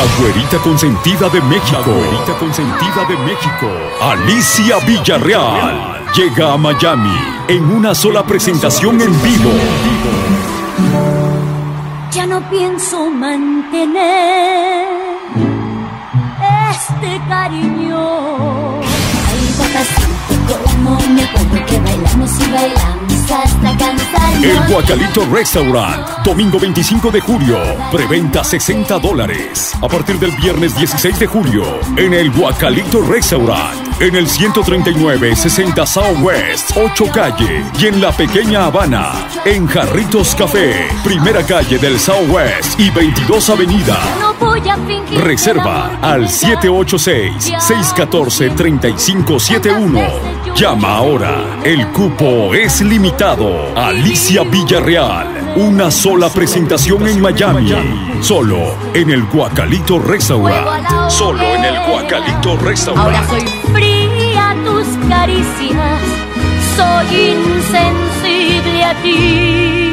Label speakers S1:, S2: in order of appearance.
S1: La güerita consentida de México. La güerita consentida de México. Alicia Villarreal. Llega a Miami en una sola presentación en vivo.
S2: Ya no pienso mantener este cariño.
S1: El Guacalito Restaurant, domingo 25 de julio, preventa 60 dólares. A partir del viernes 16 de julio, en el Guacalito Restaurant, en el 139-60 Southwest, 8 calle, y en la Pequeña Habana, en Jarritos Café, primera calle del Southwest y 22 Avenida. Reserva al 786-614-3571. Llama ahora. El cupo es limitado. Alicia Villarreal. Una sola presentación en Miami. Solo en el Guacalito Restaurant. Solo en el Guacalito
S2: Ahora
S1: Restaurant.
S2: soy fría a tus caricias, soy insensible a ti.